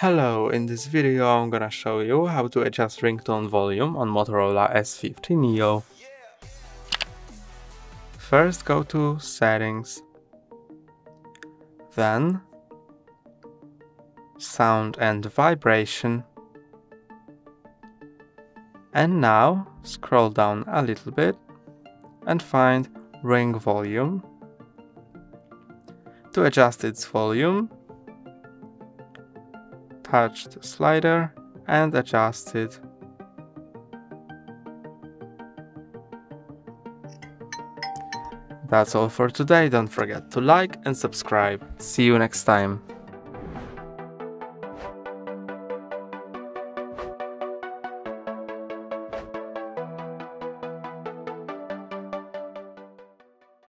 Hello, in this video I'm gonna show you how to adjust ringtone volume on Motorola S50 Neo. First go to settings, then sound and vibration and now scroll down a little bit and find ring volume. To adjust its volume the slider and adjust it. That's all for today, don't forget to like and subscribe. See you next time.